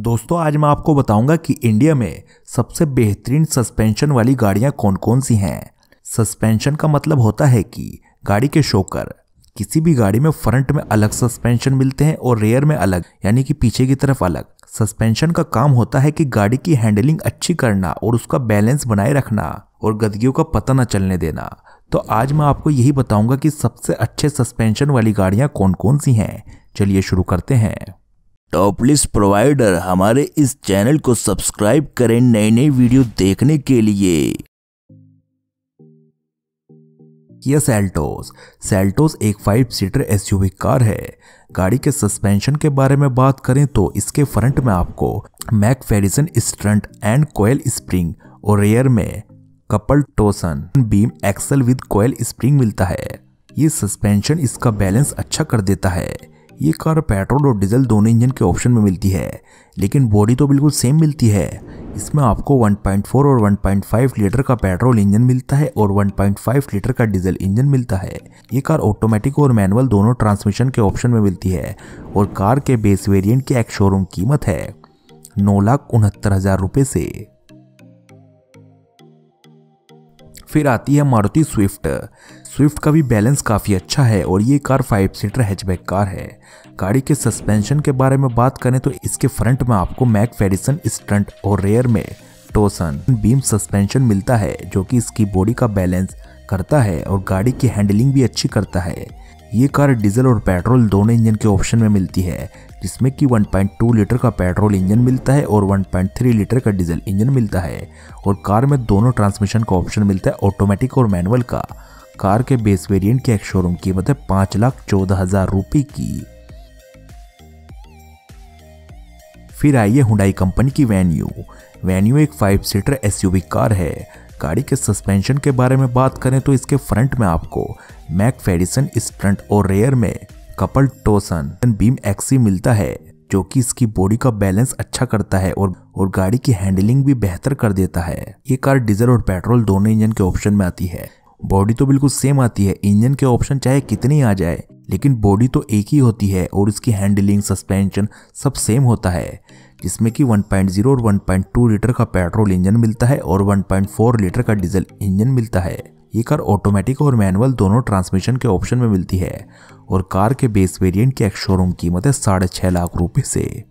दोस्तों, आज मैं आपको बताऊँगा कि इंडिया में सबसे बेहतरीन सस्पेंशन वाली गाड़ियाँ कौन कौन सी हैं। सस्पेंशन का मतलब होता है कि गाड़ी के शोकर किसी भी गाड़ी में फ्रंट में अलग सस्पेंशन मिलते हैं और रेयर में अलग, यानी कि पीछे की तरफ़ अलग। सस्पेंशन का काम होता है कि गाड़ी की हैंडलिंग अच्छी करना और उसका बैलेंस बनाए रखना और गदगियों का पता न चलने देना। तो आज मैं आपको यही बताऊँगा कि सबसे अच्छे सस्पेंशन वाली गाड़ियाँ कौन कौन सी हैं। चलिए शुरू करते हैं। टॉप लिस्ट प्रोवाइडर हमारे इस चैनल को सब्सक्राइब करें नई नई वीडियो देखने के लिए। यह सेल्टोस सेल्टोस एक फाइव सीटर एसयूवी कार है। गाड़ी के सस्पेंशन के बारे में बात करें तो इसके फ्रंट में आपको McPherson strut and coil spring और रेयर में couple torsion beam axle with coil spring मिलता है। ये सस्पेंशन इसका बैलेंस अच्छा कर देता है। ये कार पेट्रोल और डीजल दोनों इंजन के ऑप्शन में मिलती है, लेकिन बॉडी तो बिल्कुल सेम मिलती है। इसमें आपको 1.4 और 1.5 लीटर का पेट्रोल इंजन मिलता है और 1.5 लीटर का डीजल इंजन मिलता है। ये कार ऑटोमेटिक और मैनुअल दोनों ट्रांसमिशन के ऑप्शन में मिलती है और कार के बेस वेरिएंट की एक शोरूम कीमत है नौ लाख उनहत्तर हज़ार रुपये से। फिर आती है मारुति स्विफ्ट। स्विफ्ट का भी बैलेंस काफ़ी अच्छा है और ये car five seater hatchback car है। गाड़ी के सस्पेंशन के बारे में बात करें तो इसके फ्रंट में आपको मैक फेडिसन स्टंट और रेयर में टोसन बीम सस्पेंशन मिलता है, जो कि इसकी बॉडी का बैलेंस करता है और गाड़ी की हैंडलिंग भी अच्छी करता है। ये कार डीजल और पेट्रोल दोनों इंजन के ऑप्शन में मिलती है, जिसमें कि 1.2 लीटर का पेट्रोल इंजन मिलता है और 1.3 लीटर का डीजल इंजन मिलता है, और कार में दोनों ट्रांसमिशन का ऑप्शन मिलता है ऑटोमेटिक और मैनुअल का। कार के बेस वेरिएंट की एक शोरूम कीमत है पाँच लाख चौदह हज़ार रुपये की। फिर आइए हुडाई कंपनी की वैन्यू। वैन्यू एक फाइव सीटर एसयूवी कार है। गाड़ी के सस्पेंशन के बारे में बात करें तो इसके फ्रंट में आपको मैक फेडिसन स्ट्रंट और रेयर में कपल टोसन बीम एक्सी मिलता है, जो कि इसकी बॉडी का बैलेंस अच्छा करता है और और गाड़ी की हैंडलिंग भी बेहतर कर देता है। ये कार डीजल और पेट्रोल दोनों इंजन के ऑप्शन में आती है। बॉडी तो बिल्कुल सेम आती है, इंजन के ऑप्शन चाहे कितनी आ जाए, लेकिन बॉडी तो एक ही होती है और इसकी हैंडलिंग सस्पेंशन सब सेम होता है, जिसमें कि 1.0 और 1.2 लीटर का पेट्रोल इंजन मिलता है और 1.4 लीटर का डीजल इंजन मिलता है। ये कार ऑटोमेटिक और मैनुअल दोनों ट्रांसमिशन के ऑप्शन में मिलती है और कार के बेस वेरिएंट की एक शोरूम कीमत है साढ़े छह लाख रुपए से।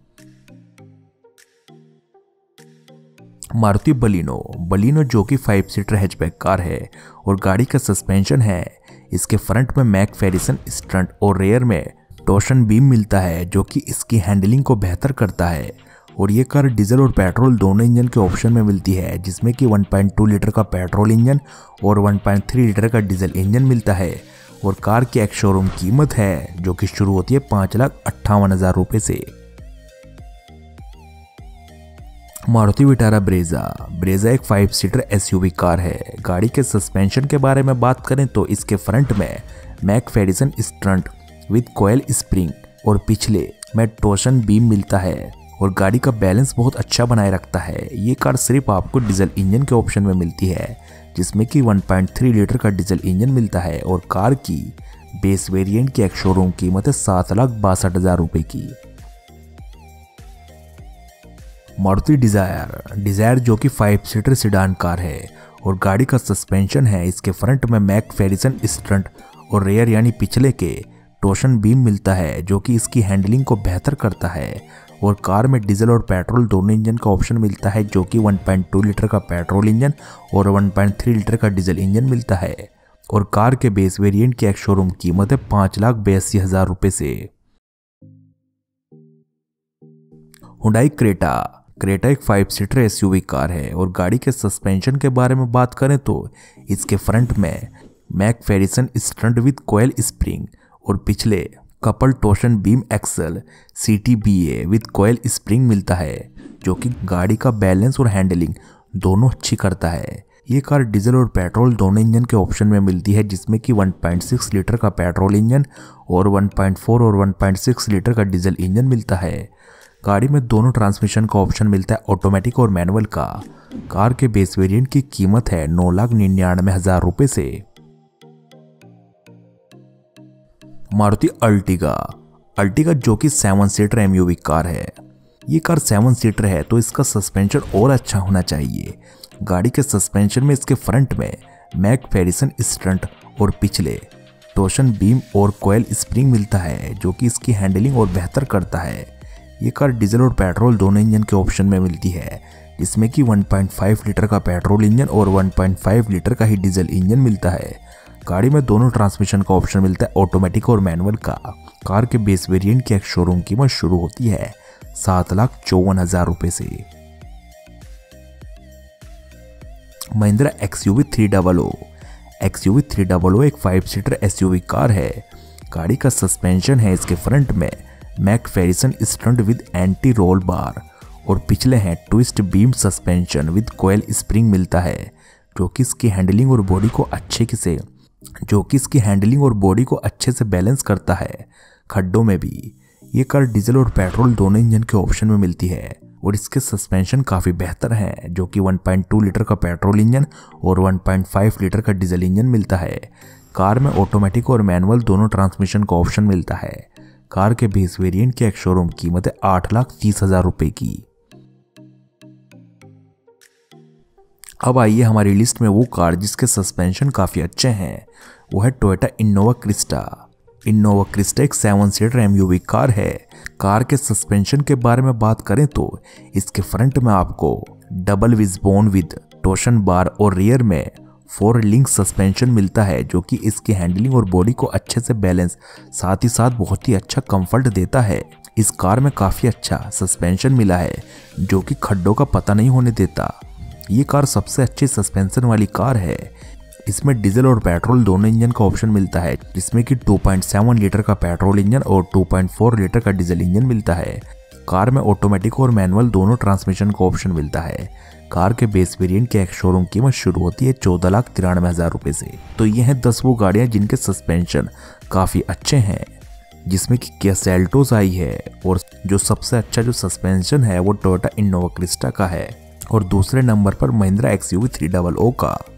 मारुति बलिनो। बलिनो जो कि फाइव सीटर हैचबैक कार है और गाड़ी का सस्पेंशन है। इसके फ्रंट में मैक फेरिसन स्ट्रंट और रेयर में टोशन बीम मिलता है जो कि इसकी हैंडलिंग को बेहतर करता है। और ये कार डीजल और पेट्रोल दोनों इंजन के ऑप्शन में मिलती है, जिसमें कि 1.2 लीटर का पेट्रोल इंजन और 1.3 लीटर का डीजल इंजन मिलता है। और कार की एक शोरूम कीमत है, जो कि शुरू होती है पाँच लाख अट्ठावन हज़ार रुपये से। Maruti Vitara Brezza. ब्रेजा एक फाइव सीटर एसयूवी कार है। गाड़ी के सस्पेंशन के बारे में बात करें तो इसके फ्रंट में McPherson strut with coil spring और पिछले में टोशन बीम मिलता है। और गाड़ी का बैलेंस बहुत अच्छा बनाए रखता है। ये कार सिर्फ़ आपको डीजल इंजन के ऑप्शन में मिलती है, जिसमें कि 1.3 लीटर का डीजल इंजन मिलता है और कार की बेस वेरिएंट की एक शोरूम कीमत है सात लाख बासठ हज़ार रुपए की। मारुति डिज़ायर डिज़ायर जो कि फाइव सीटर सिडान कार है और गाड़ी का सस्पेंशन है। इसके फ्रंट में मैक फेरिसन स्ट्रंट और रेयर यानी पिछले के टोशन बीम मिलता है, जो कि इसकी हैंडलिंग को बेहतर करता है। और कार में डीजल और पेट्रोल दोनों इंजन का ऑप्शन मिलता है, जो कि 1.2 लीटर का पेट्रोल इंजन और 1.3 लीटर का डीजल इंजन मिलता है। और कार के बेस वेरिएंट की एक शोरूम कीमत है पाँच लाख बयासी हज़ार रुपए से। Hyundai Creta. क्रेटा एक फाइव सीटर एसयूवी कार है और गाड़ी के सस्पेंशन के बारे में बात करें तो इसके फ्रंट में McPherson strut with coil spring और पिछले couple torsion beam axle C T B A with coil spring मिलता है, जो कि गाड़ी का बैलेंस और हैंडलिंग दोनों अच्छी करता है। ये कार डीजल और पेट्रोल दोनों इंजन के ऑप्शन में मिलती है, जिसमें कि 1.6 लीटर का पेट्रोल इंजन और 1.4 और 1.6 लीटर का डीजल इंजन मिलता है। गाड़ी में दोनों ट्रांसमिशन का ऑप्शन मिलता है ऑटोमेटिक और मैनुअल का। कार के बेस वेरिएंट की कीमत है नौ लाख निन्यानवे हज़ार रुपये से। मारुति अल्टिगा। अल्टिगा जो कि सेवन सीटर एमयूवी कार है। ये कार सेवन सीटर है तो इसका सस्पेंशन और अच्छा होना चाहिए। गाड़ी के सस्पेंशन में इसके फ्रंट में मैक फेरिसन स्टंट और पिछले टोशन बीम और कोयल स्प्रिंग मिलता है, जो कि इसकी हैंडलिंग और बेहतर करता है। ये कार डीजल और पेट्रोल दोनों इंजन के ऑप्शन में मिलती है इसमें कि 1.5 लीटर का पेट्रोल इंजन और 1.5 लीटर का ही डीजल इंजन मिलता है। गाड़ी में दोनों ट्रांसमिशन का ऑप्शन मिलता है ऑटोमेटिक और मैनुअल का। कार के बेस वेरिएंट की एक शोरूम कीमत शुरू होती है सात लाख चौवन हज़ार रुपए से। Mahindra X U three double O X U three double O एक फाइव सीटर एसयूवी कार है। गाड़ी का सस्पेंशन है इसके फ्रंट में। McPherson strut with anti roll bar और पिछले हैं twist beam suspension with coil spring मिलता है, जो कि इसकी हैंडलिंग और बॉडी को अच्छे से जो कि इसकी हैंडलिंग और बॉडी को अच्छे से बैलेंस करता है, खड्डों में भी। ये कार डीजल और पेट्रोल दोनों इंजन के ऑप्शन में मिलती है और इसके सस्पेंशन काफ़ी बेहतर हैं, जो कि 1.2 लीटर का पेट्रोल इंजन और 1.5 लीटर का डीजल इंजन मिलता है। कार में ऑटोमेटिक और मैनुअल दोनों ट्रांसमिशन का ऑप्शन मिलता है। कार के बेस वेरिएंट की एक शोरूम कीमत है आठ लाख तीस हज़ार रुपये की। अब आइए हमारी लिस्ट में वो कार जिसके सस्पेंशन काफ़ी अच्छे हैं। वो है Toyota Innova Crysta Innova Crysta एक सेवन सीटर एमयूवी कार है। कार के सस्पेंशन के बारे में बात करें तो इसके फ्रंट में आपको double wishbone with torsion bar और रियर में फोर लिंक सस्पेंशन मिलता है, जो कि इसकी हैंडलिंग और बॉडी को अच्छे से बैलेंस साथ ही साथ बहुत ही अच्छा कंफर्ट देता है। इस कार में काफ़ी अच्छा सस्पेंशन मिला है, जो कि खड्डों का पता नहीं होने देता। ये कार सबसे अच्छी सस्पेंशन वाली कार है। इसमें डीजल और पेट्रोल दोनों इंजन का ऑप्शन मिलता है, जिसमें कि 2.7 लीटर का पेट्रोल इंजन और 2.4 लीटर का डीजल इंजन मिलता है। कार में ऑटोमेटिक और मैनुअल दोनों ट्रांसमिशन का ऑप्शन मिलता है। कार के बेस वेरिएंट की एक शोरूम कीमत शुरू होती है चौदह लाख तिरानवे हज़ार रुपए से। तो ये हैं दस वो गाड़ियाँ जिनके सस्पेंशन काफ़ी अच्छे हैं, जिसमें कि क्या सेल्टोस आई है और जो सबसे अच्छा जो सस्पेंशन है वो टोयोटा इनोवा क्रिस्टा का है। और दूसरे नंबर पर महिंद्रा एक्स यू का।